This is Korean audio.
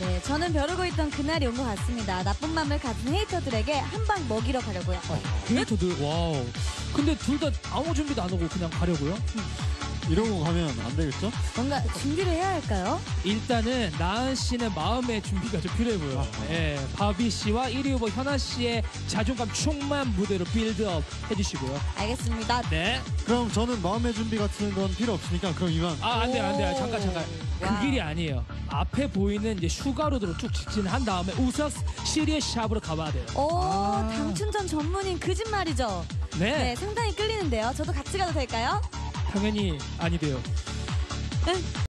네, 저는 벼르고 있던 그날이 온 것 같습니다. 나쁜 맘을 가진 hater들에게 한 방 먹이러 가려고요. 헤이터들 와우. 근데 둘 다 아무 준비도 안 하고 그냥 가려고요? 이러고 가면 안 되겠죠? 뭔가 준비를 해야 할까요? 일단은 나은 씨는 마음의 준비가 좀 필요해 보여요. 아, 예, 바비 씨와 1위 후보 현아 씨의 자존감 충만 무대로 빌드업 해주시고요. 알겠습니다. 네. 그럼 저는 마음의 준비 같은 건 필요 없으니까 그럼 이만. 아, 안 돼요, 안 돼요. 오. 잠깐, 잠깐. 그. 길이 아니에요. 앞에 보이는 이제 슈가로드로 쭉 직진한 다음에 우석 시리의 샵으로 가봐야 돼요. 오, 아. 당춘전 전문인 그집 말이죠. 네. 네, 상당히 끌리는데요. 저도 같이 가도 될까요? 당연히 아니돼요. 응.